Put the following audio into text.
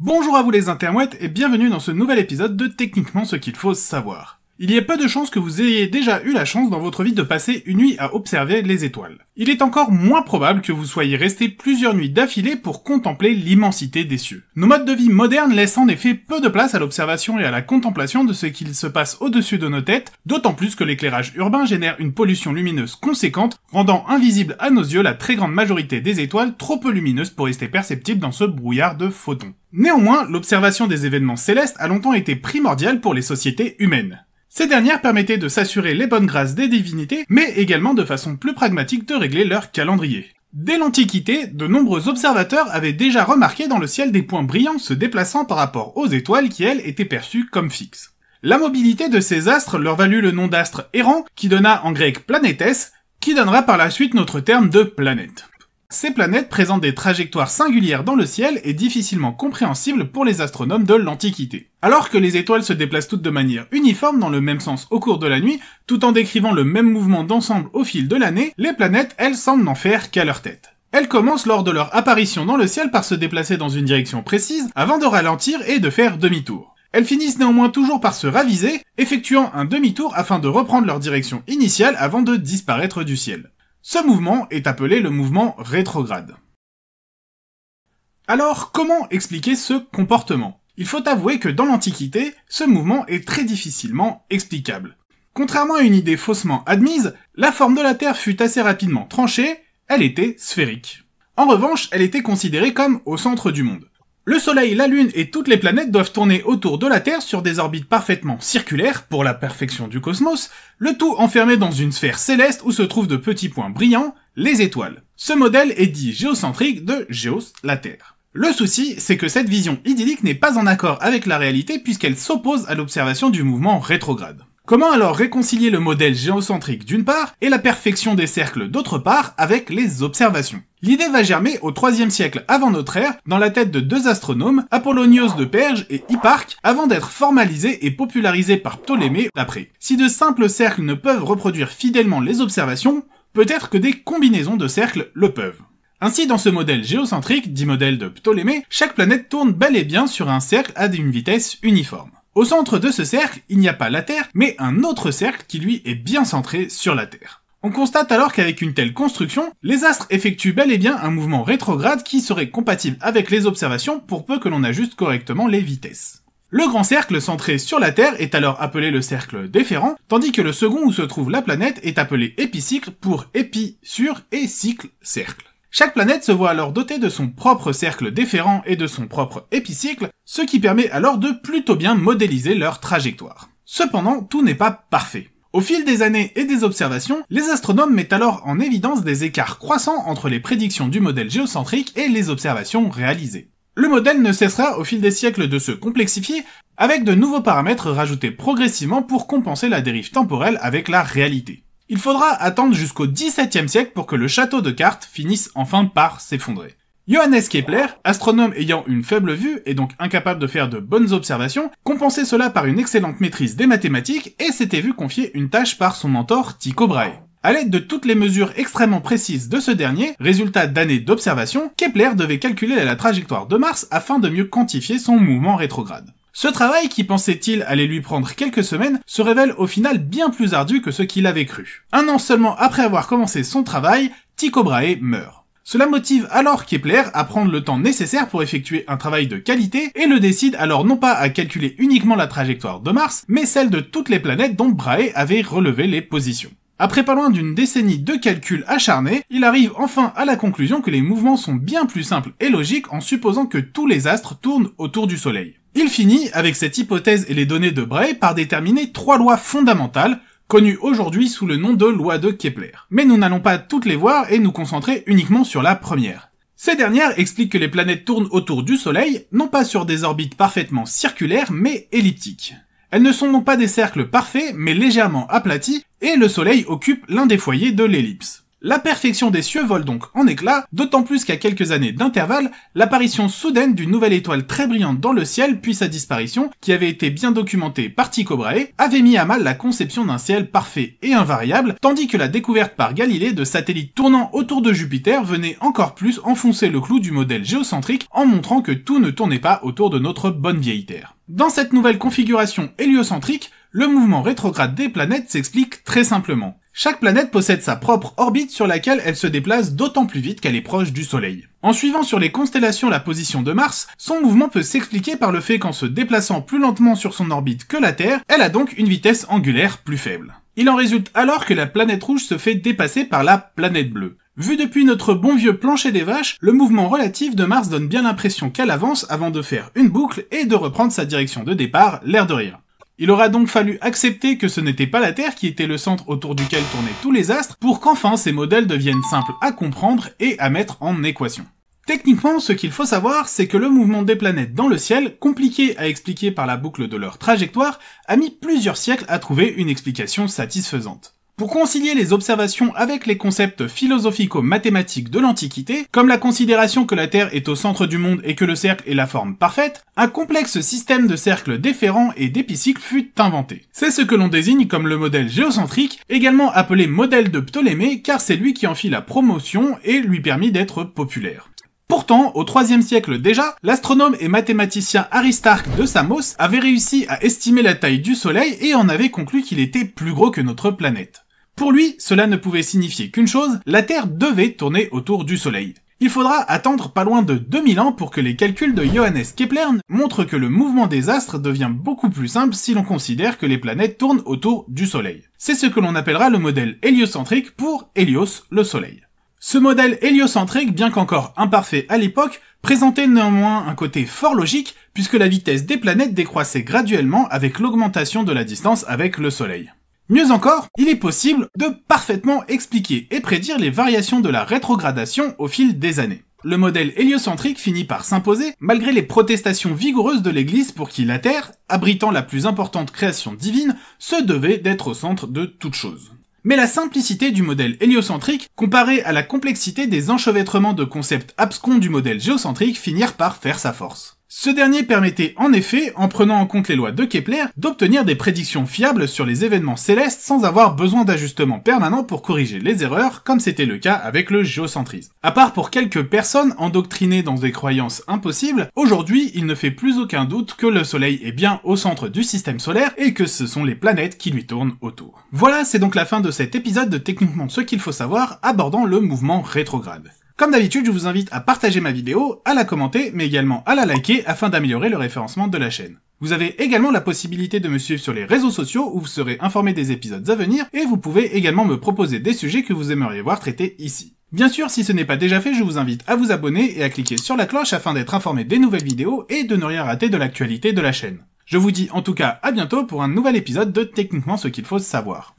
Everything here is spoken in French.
Bonjour à vous les intermouettes et bienvenue dans ce nouvel épisode de Techniquement ce qu'il faut savoir. Il y a peu de chances que vous ayez déjà eu la chance dans votre vie de passer une nuit à observer les étoiles. Il est encore moins probable que vous soyez resté plusieurs nuits d'affilée pour contempler l'immensité des cieux. Nos modes de vie modernes laissent en effet peu de place à l'observation et à la contemplation de ce qu'il se passe au-dessus de nos têtes, d'autant plus que l'éclairage urbain génère une pollution lumineuse conséquente, rendant invisible à nos yeux la très grande majorité des étoiles trop peu lumineuses pour rester perceptibles dans ce brouillard de photons. Néanmoins, l'observation des événements célestes a longtemps été primordiale pour les sociétés humaines. Ces dernières permettaient de s'assurer les bonnes grâces des divinités, mais également de façon plus pragmatique de régler leur calendrier. Dès l'Antiquité, de nombreux observateurs avaient déjà remarqué dans le ciel des points brillants se déplaçant par rapport aux étoiles qui, elles, étaient perçues comme fixes. La mobilité de ces astres leur valut le nom d'astres errants, qui donna en grec planétès, qui donnera par la suite notre terme de planète. Ces planètes présentent des trajectoires singulières dans le ciel et difficilement compréhensibles pour les astronomes de l'Antiquité. Alors que les étoiles se déplacent toutes de manière uniforme dans le même sens au cours de la nuit, tout en décrivant le même mouvement d'ensemble au fil de l'année, les planètes, elles, semblent n'en faire qu'à leur tête. Elles commencent lors de leur apparition dans le ciel par se déplacer dans une direction précise avant de ralentir et de faire demi-tour. Elles finissent néanmoins toujours par se raviser, effectuant un demi-tour afin de reprendre leur direction initiale avant de disparaître du ciel. Ce mouvement est appelé le mouvement rétrograde. Alors, comment expliquer ce comportement? Il faut avouer que dans l'Antiquité, ce mouvement est très difficilement explicable. Contrairement à une idée faussement admise, la forme de la Terre fut assez rapidement tranchée, elle était sphérique. En revanche, elle était considérée comme au centre du monde. Le Soleil, la Lune et toutes les planètes doivent tourner autour de la Terre sur des orbites parfaitement circulaires pour la perfection du cosmos, le tout enfermé dans une sphère céleste où se trouvent de petits points brillants, les étoiles. Ce modèle est dit géocentrique de Géos, la Terre. Le souci, c'est que cette vision idyllique n'est pas en accord avec la réalité puisqu'elle s'oppose à l'observation du mouvement rétrograde. Comment alors réconcilier le modèle géocentrique d'une part et la perfection des cercles d'autre part avec les observations? L'idée va germer au 3 siècle avant notre ère dans la tête de deux astronomes, Apollonios de Perge et Hipparque, avant d'être formalisés et popularisés par Ptolémée après. Si de simples cercles ne peuvent reproduire fidèlement les observations, peut-être que des combinaisons de cercles le peuvent. Ainsi, dans ce modèle géocentrique, dit modèle de Ptolémée, chaque planète tourne bel et bien sur un cercle à une vitesse uniforme. Au centre de ce cercle, il n'y a pas la Terre, mais un autre cercle qui lui est bien centré sur la Terre. On constate alors qu'avec une telle construction, les astres effectuent bel et bien un mouvement rétrograde qui serait compatible avec les observations pour peu que l'on ajuste correctement les vitesses. Le grand cercle centré sur la Terre est alors appelé le cercle déférent, tandis que le second où se trouve la planète est appelé épicycle pour épi sur et cycle cercle. Chaque planète se voit alors dotée de son propre cercle déférent et de son propre épicycle, ce qui permet alors de plutôt bien modéliser leur trajectoire. Cependant, tout n'est pas parfait. Au fil des années et des observations, les astronomes mettent alors en évidence des écarts croissants entre les prédictions du modèle géocentrique et les observations réalisées. Le modèle ne cessera au fil des siècles de se complexifier, avec de nouveaux paramètres rajoutés progressivement pour compenser la dérive temporelle avec la réalité. Il faudra attendre jusqu'au XVIIe siècle pour que le château de cartes finisse enfin par s'effondrer. Johannes Kepler, astronome ayant une faible vue et donc incapable de faire de bonnes observations, compensait cela par une excellente maîtrise des mathématiques et s'était vu confier une tâche par son mentor Tycho Brahe. À l'aide de toutes les mesures extrêmement précises de ce dernier, résultat d'années d'observation, Kepler devait calculer la trajectoire de Mars afin de mieux quantifier son mouvement rétrograde. Ce travail, qui pensait-il allait lui prendre quelques semaines, se révèle au final bien plus ardu que ce qu'il avait cru. Un an seulement après avoir commencé son travail, Tycho Brahe meurt. Cela motive alors Kepler à prendre le temps nécessaire pour effectuer un travail de qualité et le décide alors non pas à calculer uniquement la trajectoire de Mars, mais celle de toutes les planètes dont Brahe avait relevé les positions. Après pas loin d'une décennie de calculs acharnés, il arrive enfin à la conclusion que les mouvements sont bien plus simples et logiques en supposant que tous les astres tournent autour du Soleil. Il finit, avec cette hypothèse et les données de Bray, par déterminer trois lois fondamentales, connues aujourd'hui sous le nom de loi de Kepler. Mais nous n'allons pas toutes les voir et nous concentrer uniquement sur la première. Ces dernières expliquent que les planètes tournent autour du Soleil, non pas sur des orbites parfaitement circulaires, mais elliptiques. Elles ne sont donc pas des cercles parfaits, mais légèrement aplatis, et le Soleil occupe l'un des foyers de l'ellipse. La perfection des cieux vole donc en éclats, d'autant plus qu'à quelques années d'intervalle, l'apparition soudaine d'une nouvelle étoile très brillante dans le ciel, puis sa disparition, qui avait été bien documentée par Tycho Brahe, avait mis à mal la conception d'un ciel parfait et invariable, tandis que la découverte par Galilée de satellites tournant autour de Jupiter venait encore plus enfoncer le clou du modèle géocentrique en montrant que tout ne tournait pas autour de notre bonne vieille Terre. Dans cette nouvelle configuration héliocentrique, le mouvement rétrograde des planètes s'explique très simplement. Chaque planète possède sa propre orbite sur laquelle elle se déplace d'autant plus vite qu'elle est proche du Soleil. En suivant sur les constellations la position de Mars, son mouvement peut s'expliquer par le fait qu'en se déplaçant plus lentement sur son orbite que la Terre, elle a donc une vitesse angulaire plus faible. Il en résulte alors que la planète rouge se fait dépasser par la planète bleue. Vu depuis notre bon vieux plancher des vaches, le mouvement relatif de Mars donne bien l'impression qu'elle avance avant de faire une boucle et de reprendre sa direction de départ, l'air de rien. Il aura donc fallu accepter que ce n'était pas la Terre qui était le centre autour duquel tournaient tous les astres pour qu'enfin ces modèles deviennent simples à comprendre et à mettre en équation. Techniquement, ce qu'il faut savoir, c'est que le mouvement des planètes dans le ciel, compliqué à expliquer par la boucle de leur trajectoire, a mis plusieurs siècles à trouver une explication satisfaisante. Pour concilier les observations avec les concepts philosophico-mathématiques de l'Antiquité, comme la considération que la Terre est au centre du monde et que le cercle est la forme parfaite, un complexe système de cercles déférents et d'épicycles fut inventé. C'est ce que l'on désigne comme le modèle géocentrique, également appelé modèle de Ptolémée, car c'est lui qui en fit la promotion et lui permit d'être populaire. Pourtant, au IIIe siècle déjà, l'astronome et mathématicien Aristarque de Samos avait réussi à estimer la taille du Soleil et en avait conclu qu'il était plus gros que notre planète. Pour lui, cela ne pouvait signifier qu'une chose, la Terre devait tourner autour du Soleil. Il faudra attendre pas loin de 2000 ans pour que les calculs de Johannes Kepler montrent que le mouvement des astres devient beaucoup plus simple si l'on considère que les planètes tournent autour du Soleil. C'est ce que l'on appellera le modèle héliocentrique pour Hélios, le Soleil. Ce modèle héliocentrique, bien qu'encore imparfait à l'époque, présentait néanmoins un côté fort logique puisque la vitesse des planètes décroissait graduellement avec l'augmentation de la distance avec le Soleil. Mieux encore, il est possible de parfaitement expliquer et prédire les variations de la rétrogradation au fil des années. Le modèle héliocentrique finit par s'imposer malgré les protestations vigoureuses de l'Église pour qui la Terre, abritant la plus importante création divine, se devait d'être au centre de toute chose. Mais la simplicité du modèle héliocentrique, comparée à la complexité des enchevêtrements de concepts abscons du modèle géocentrique, finirent par faire sa force. Ce dernier permettait en effet, en prenant en compte les lois de Kepler, d'obtenir des prédictions fiables sur les événements célestes sans avoir besoin d'ajustements permanents pour corriger les erreurs, comme c'était le cas avec le géocentrisme. À part pour quelques personnes endoctrinées dans des croyances impossibles, aujourd'hui il ne fait plus aucun doute que le Soleil est bien au centre du système solaire et que ce sont les planètes qui lui tournent autour. Voilà, c'est donc la fin de cet épisode de Techniquement ce qu'il faut savoir abordant le mouvement rétrograde. Comme d'habitude, je vous invite à partager ma vidéo, à la commenter, mais également à la liker afin d'améliorer le référencement de la chaîne. Vous avez également la possibilité de me suivre sur les réseaux sociaux où vous serez informé des épisodes à venir et vous pouvez également me proposer des sujets que vous aimeriez voir traités ici. Bien sûr, si ce n'est pas déjà fait, je vous invite à vous abonner et à cliquer sur la cloche afin d'être informé des nouvelles vidéos et de ne rien rater de l'actualité de la chaîne. Je vous dis en tout cas à bientôt pour un nouvel épisode de Techniquement ce qu'il faut savoir.